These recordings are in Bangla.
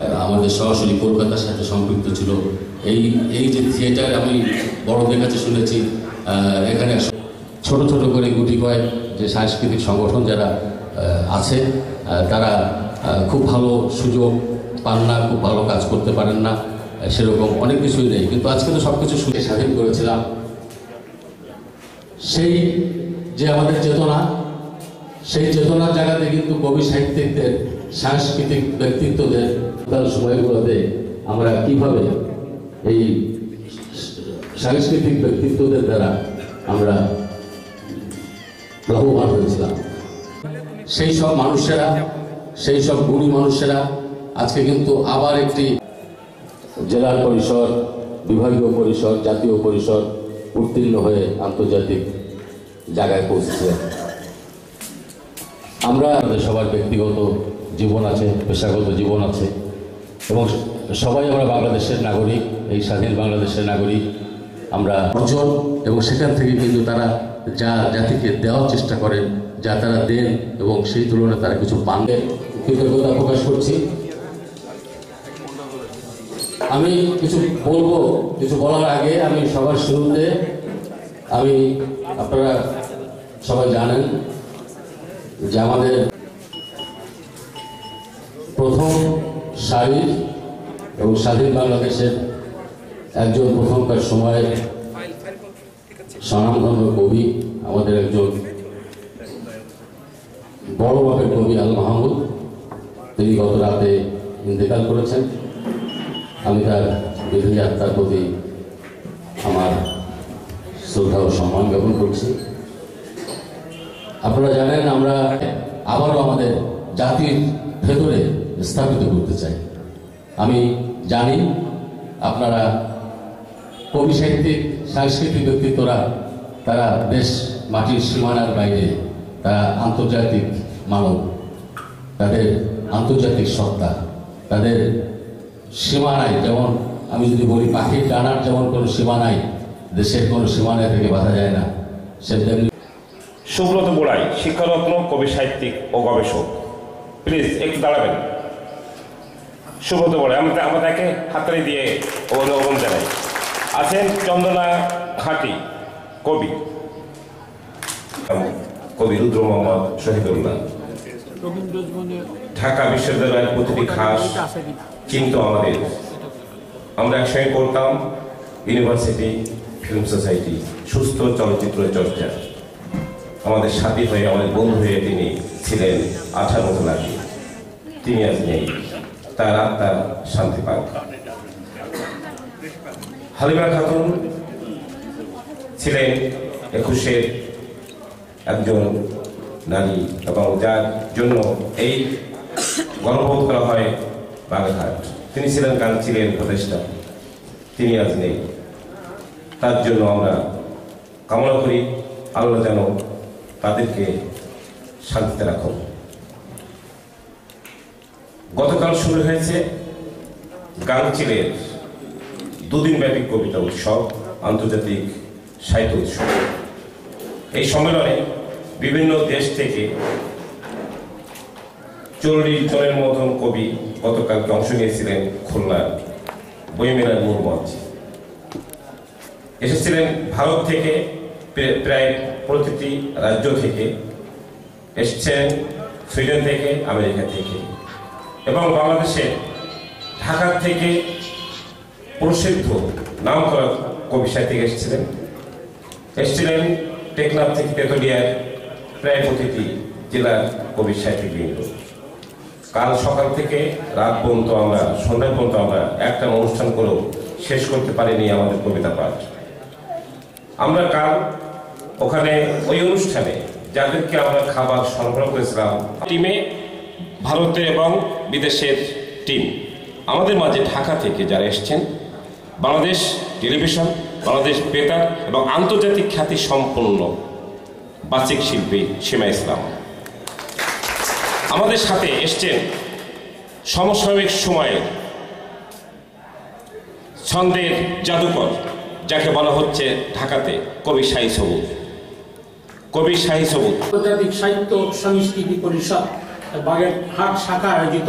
আমাদের সরাসরি কলকাতার সাথে সম্পৃক্ত ছিল। এই এই যে থিয়েটার আমি বড়দের কাছে শুনেছি এখানে ছোট ছোট করে গুটি কয়েক যে সাংস্কৃতিক সংগঠন যারা আছে তারা খুব ভালো সুযোগ পান না, খুব ভালো কাজ করতে পারেন না সেরকম অনেক কিছুই নেই। কিন্তু আজকে তো সব কিছু শুনে স্বাধীন করেছিলাম। সেই যে আমাদের চেতনা, সেই চেতনার জায়গাতে কিন্তু কবি সাহিত্যিকদের সাংস্কৃতিক ব্যক্তিত্বদের তার সময়গুলোতে আমরা কীভাবে এই সাংস্কৃতিক ব্যক্তিত্বদের দ্বারা আমরা লাভবান হয়েছিলাম। সেই সব মানুষেরা, সেই সব গুণী মানুষেরা আজকে কিন্তু আবার একটি জেলার পরিষদ, বিভাগীয় পরিষদ, জাতীয় পরিষদ উত্তীর্ণ হয়ে আন্তর্জাতিক জায়গায় পৌঁছেছে। আমরা সবার ব্যক্তিগত জীবন আছে, পেশাগত জীবন আছে, এবং সবাই আমরা বাংলাদেশের নাগরিক, এই স্বাধীন বাংলাদেশের নাগরিক। আমরা অর্জন, এবং সেখান থেকে কিন্তু তারা যা জাতিকে দেওয়ার চেষ্টা করেন যা তারা দেন, এবং সেই তুলনায় তারা কিছু পান। কৃতজ্ঞতা প্রকাশ করছি। আমি কিছু বলব, কিছু বলার আগে আমি সবার শুরুতে, আমি আপনারা সবাই জানেন যে আমাদের প্রথম সারির এবং স্বাধীন বাংলাদেশের একজন প্রথমকার সময়ের স্বনামধন্য কবি, আমাদের একজন বড় মাপের কবি আল মাহমুদ, তিনি গত রাতে ইন্তেকাল করেছেন। আমি তার বিধি আত্মার প্রতি আমার শ্রদ্ধা ও সম্মান জ্ঞাপন করছি। আপনারা জানেন, আমরা আবারও আমাদের জাতির ভেতরে স্থাপিত করতে চাই। আমি জানি আপনারা কবি সাহিত্যিক, সাংস্কৃতিক ব্যক্তিত্বরা, তারা দেশ মাটির সীমানার বাইরে, তারা আন্তর্জাতিক মানব, তাদের আন্তর্জাতিক সত্তা, তাদের সীমা নাই যেমন আমি যদি বলি পাখির ডানার যেমন কোনো সীমা নাই দেশের কোনো সীমানা থেকে বাধা যায় না, সে তেমনি সুব্রত গোড়াই শিক্ষারত্ন, কবি, সাহিত্যিক ও গবেষক। প্লিজ একটু দাঁড়াবেন। সুব্রত গোড়াই আমরা আমরা তাকে হাততালি দিয়ে অভিনন্দন জানাই। আছেন চন্দনা খাঁটি কবি। কবি রুদ্র মোহাম্মদ শহীদুল্লাহ। ঢাকা বিশ্ববিদ্যালয়ের প্রতিটি খাস কিন্তু আমাদের। আমরা একসঙ্গে করতাম ইউনিভার্সিটি ফিল্ম সোসাইটি সুস্থ চলচ্চিত্র চর্চা। আমাদের সাথী হয়ে, আমাদের বন্ধু হয়ে তিনি ছিলেন আঠার মতো লাগে তিনি আজ নেই। তার আত্মার শান্তি পাক হালিমা খাতুন ছিলেন একুশের একজন নারী এবং যার জন্য এই গণবোধ করা হয় বাগেরহাট। তিনি ছিলেন কাঞ্চিলের উপদেষ্টা তিনি আজ নেই। তার জন্য আমরা কামনা করি, আল্লাহ যেন তাদেরকে শান্তিতে রাখুন গতকাল শুরু হয়েছে গাংচিলের দুদিন ব্যাপী কবিতা উৎসব, আন্তর্জাতিক সাহিত্য উৎসব। এই সম্মেলনে বিভিন্ন দেশ থেকে চল্লিশ জনের মতন কবি গতকালকে অংশ নিয়েছিলেন খুলনার বইমেলার মূল মঞ্চে। এসেছিলেন ভারত থেকে প্রায়- প্রতিটি রাজ্য থেকে এসছেন, সুইডেন থেকে, আমেরিকা থেকে। এবং বাংলাদেশে ঢাকা থেকে প্রসিদ্ধ নাম করা কবি সাহিত্যিক এসেছিলেন। এসেছিলেন টেকনাফ থেকে তেতুলিয়ার প্রায় প্রতিটি জেলার কবি সাহিত্যিকবৃন্দ। কাল সকাল থেকে রাত পর্যন্ত আমরা সন্ধ্যা পর্যন্ত আমরা একটা অনুষ্ঠান করেও শেষ করতে পারিনি আমাদের কবিতা পাঠ। আমরা কাল ওখানে ওই অনুষ্ঠানে যাদেরকে আমরা খাবার সরবরাহ করেছিলাম, টিমে ভারতের এবং বিদেশের টিম। আমাদের মাঝে ঢাকা থেকে যারা এসছেন, বাংলাদেশ টেলিভিশন, বাংলাদেশ বেতার এবং আন্তর্জাতিক খ্যাতি সম্পন্ন বাচিক শিল্পী সীমা ইসলাম। আমাদের সাথে এসছেন সমসাময়িক সময়ে ছন্দের জাদুকর, যাকে বলা হচ্ছে ঢাকাতে কবি সাই সবুজ কবি শাহী আন্তর্জাতিক সাহিত্য সংস্কৃতি পরিষদ বাগেরহাট শাখা আয়োজিত।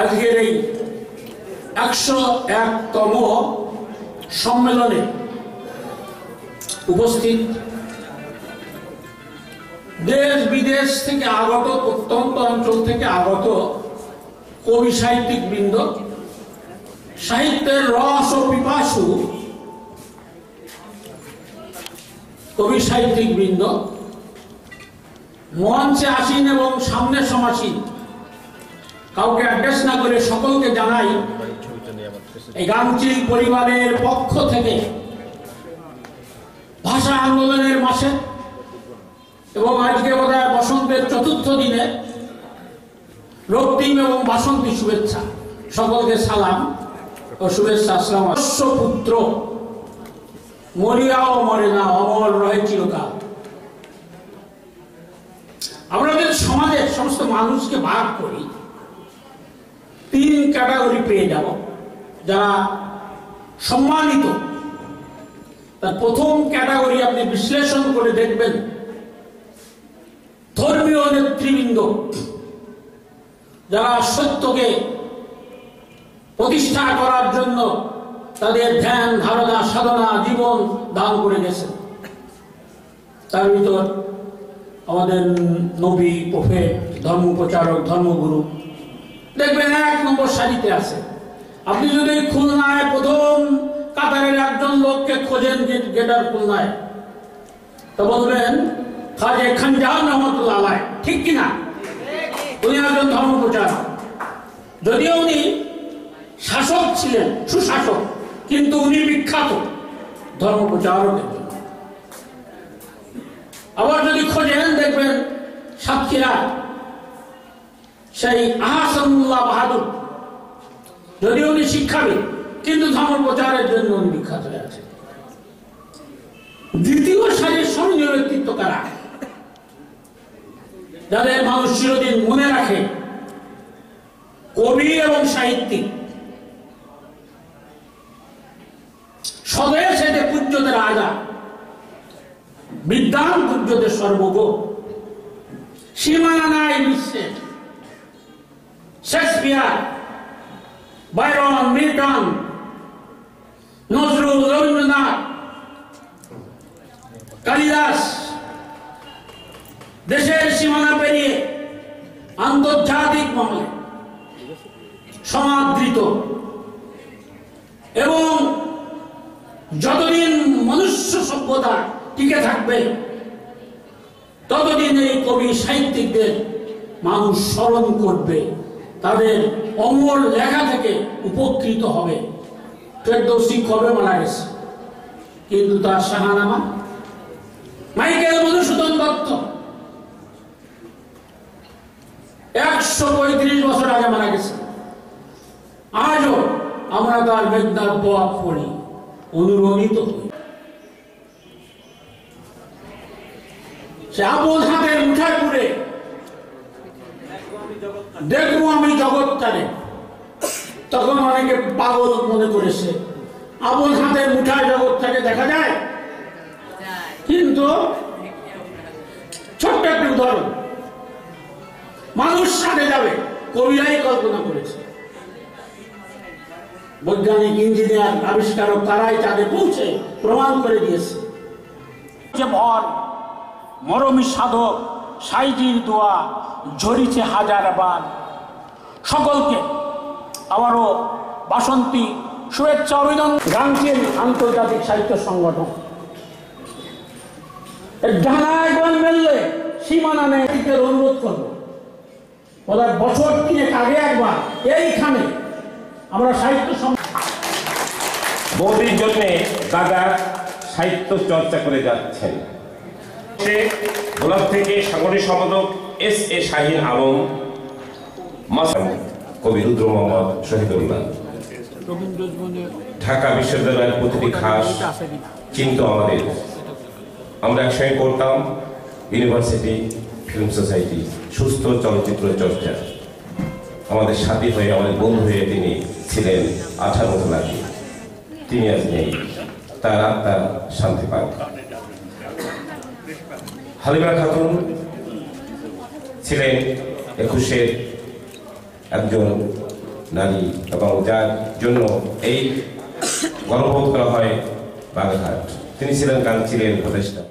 আজকের এই একশো একতম সম্মেলনে উপস্থিত দেশ বিদেশ থেকে আগত প্রত্যন্ত অঞ্চল থেকে আগত কবি সাহিত্যিক বৃন্দ, সাহিত্যের রস ও পিপাসু কবি সাহিত্যিক বৃন্দ। মঞ্চে আসীন এবং সামনে সমাসীন কাউকে অ্যাড্রেস না করে সকলকে জানাই, এই গামচিল পরিবারের পক্ষ থেকে ভাষা আন্দোলনের মাসে এবং আজকে বোধহয় বসন্তের চতুর্থ দিনে রক্তিম এবং বাসন্তী শুভেচ্ছা। সকলকে সালাম ও শুভেচ্ছা আসলাম পুত্র মরিয়াও মরে না, অমর রহে চিরকাল। আমরা যদি সমাজের সমস্ত মানুষকে ভাগ করি, তিন ক্যাটাগরি পেয়ে যাব। যারা সম্মানিত, তার প্রথম ক্যাটাগরি আপনি বিশ্লেষণ করে দেখবেন, ধর্মীয় নেতৃবৃন্দ, যারা সত্যকে প্রতিষ্ঠা করার জন্য তাদের ধ্যান, ধারণা, সাধনা, জীবন দান করে গেছেন তার ভিতর আমাদের নবী, প্রফেট ধর্ম প্রচারক ধর্মগুরু। দেখবেন এক নম্বর সারিতে আছে। আপনি যদি খুলনায় প্রথম কাতারের একজন লোককে খোঁজেন গেটার খুলনায়, তো বলবেন, খাজে খানজাহান রহমতুল্লাহ। ঠিক কিনা? উনি একজন ধর্ম প্রচারক যদিও উনি শাসক ছিলেন, সুশাসক। কিন্তু উনি বিখ্যাত ধর্ম প্রচারকের আবার যদি খোঁজেন দেখবেন সাতক্ষীরা সেই আহাসানুল্লাহ বাহাদুর, যদিও উনি শিক্ষাবিদ, কিন্তু ধর্ম প্রচারের জন্য উনি বিখ্যাত হয়ে আছেন। দ্বিতীয় সারির স্মরণীয় ব্যক্তিত্ব কারা? যাদের মানুষ চিরদিন মনে রাখে, কবি এবং সাহিত্যিক স্বদেশ এতে পূজ্যদের রাজা বিদ্যান পূজ্যদের সর্বগ। সীমানা নাই বিশ্বের Shakespeare, Byron, Milton, Nazrul, Rabindranath, Kalidas, দেশের সীমানা পেরিয়ে আন্তর্জাতিক মহলে সমাদৃত। এবং যতদিন মনুষ্য সভ্যতা টিকে থাকবে, ততদিন এই কবি সাহিত্যিকদের মানুষ স্মরণ করবে, তাদের অমর লেখা থেকে উপকৃত হবে। ফেরদৌসি কবে মারা গেছে? কিন্তু তার শাহানামা, মাইকেল মধুসূদন দত্ত। একশো পঁয়ত্রিশ বছর আগে মারা গেছে। আজও আমরা তার মেঘনার পথ পড়ি। পুরে দেখব আমি জগৎটারে। তখন অনেকে পাগল মনে করেছে। আপন হাতের মুঠায় জগৎটাকে দেখা যায়? কিন্তু ছোট্ট একটি উদাহরণ। মানুষ সাথে যাবে, কবিরাই কল্পনা করেছে। বৈজ্ঞানিক ইঞ্জিনিয়ার আবিষ্কারক তারাই চাঁদে পৌঁছে প্রমাণ করে দিয়েছে। যে ভর মরমী সাধক সাইজির দোয়া ঝরিছে হাজার বার। সকলকে আবারও বাসন্তী শুভেচ্ছা অভিনন্দন। গাঙ্গের আন্তর্জাতিক সাহিত্য সংগঠন। জানা একবার মেললে সীমানা নেই অনুরোধ করব। বছর তিনেক আগে একবার এইখানে আমরা সাহিত্য বহুদিন জন্য দাদা সাহিত্য চর্চা করে যাচ্ছেন। গোলাপ থেকে সাগরী সম্পাদক এস এ শাহিন আলম কবি রুদ্র মোহাম্মদ শহীদুল্লাহ ঢাকা বিশ্ববিদ্যালয়ের প্রতিটি খাস চিন্ত আমাদের। আমরা একসঙ্গে করতাম ইউনিভার্সিটি ফিল্ম সোসাইটি, সুস্থ চলচ্চিত্র চর্চা। আমাদের সাথী হয়ে, আমাদের বন্ধু হয়ে তিনি ছিলেন আঠারো লাগে তিনি আজ নেই। তার আত্মা শান্তি পান। হালিমা খাতুন ছিলেন একুশের একজন নারী এবং যার জন্য এই গর্ববোধ করা হয় বাগেরহাট। তিনি ছিলেন গান ছিলেন উপদেষ্টা